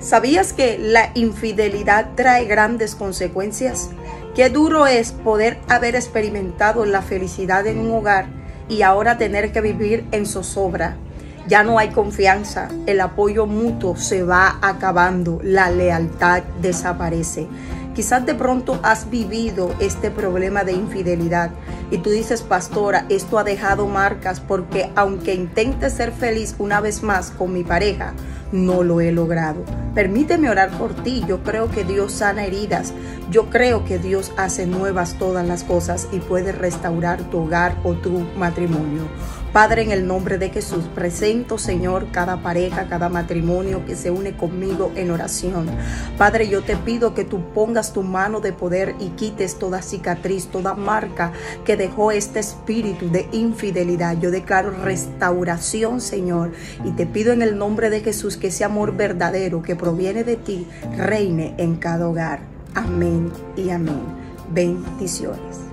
¿Sabías que la infidelidad trae grandes consecuencias? Qué duro es poder haber experimentado la felicidad en un hogar y ahora tener que vivir en zozobra. Ya no hay confianza, el apoyo mutuo se va acabando, la lealtad desaparece. Quizás de pronto has vivido este problema de infidelidad y tú dices, pastora, esto ha dejado marcas porque aunque intente ser feliz una vez más con mi pareja, no lo he logrado. Permíteme orar por ti. Yo creo que Dios sana heridas. Yo creo que Dios hace nuevas todas las cosas y puede restaurar tu hogar o tu matrimonio. Padre, en el nombre de Jesús, presento, Señor, cada pareja, cada matrimonio que se une conmigo en oración. Padre, yo te pido que tú pongas tu mano de poder y quites toda cicatriz, toda marca que dejó este espíritu de infidelidad. Yo declaro restauración, Señor, y te pido en el nombre de Jesús que ese amor verdadero que proviene de ti reine en cada hogar. Amén y amén. Bendiciones.